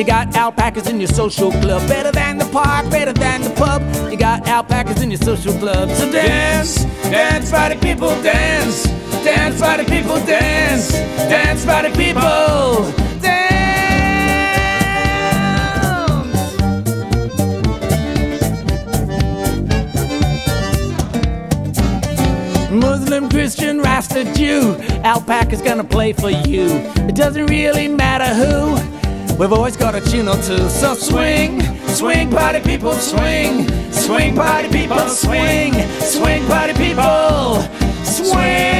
You got alpacas in your social club. Better than the park, better than the pub. You got alpacas in your social club. So dance, dance, party people, dance. Dance, party people, dance. Dance, party people, dance. Muslim, Christian, Rasta, Jew, alpaca's gonna play for you. It doesn't really matter who. We've always got a tune or two. So swing, swing, party people, swing, swing, party people, swing, swing, party people, swing.